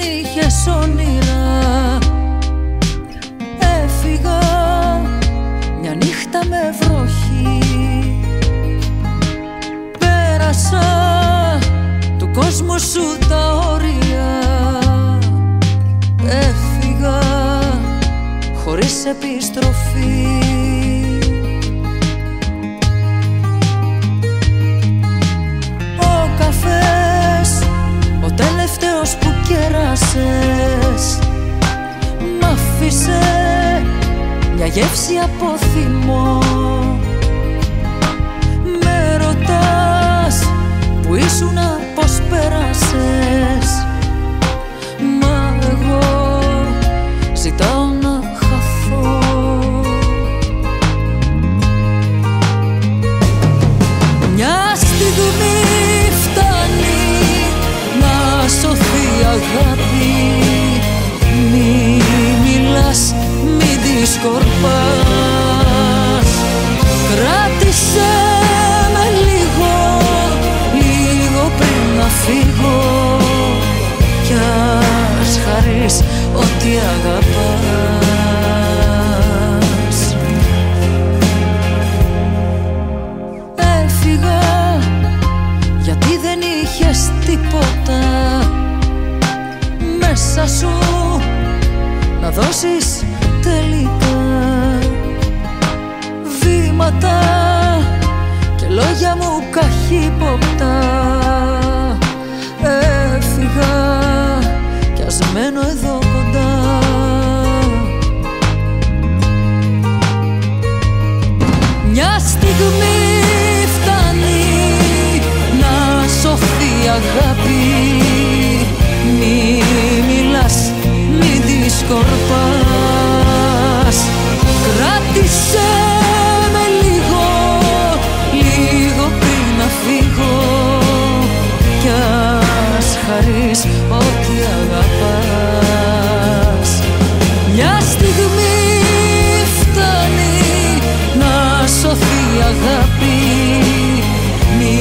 είχες όνειρα. Έφυγα μια νύχτα με βροχή. Πέρασα του κόσμου σου τα όρια. Έφυγα χωρίς επιστροφή. Κέρασες Μ' άφησε μια γεύση από θυμό. Με ρωτάς μη τη σκορπάς. Κράτησε με λίγο, λίγο πριν να φύγω. Κι ας χαρείς ό,τι αγαπάς. Έφυγα γιατί δεν είχες τίποτα. Μέσα σου να δώσεις τελικά καχύποπτα Έφυγα και ας μένω εδώ κοντά. Μια στιγμή φτάνει να σωθεί αγάπη. ότι αγαπάς. Μια στιγμή φτάνει να σωθεί αγάπη. Μη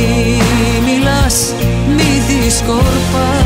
μιλάς, μη δυσκορπάς.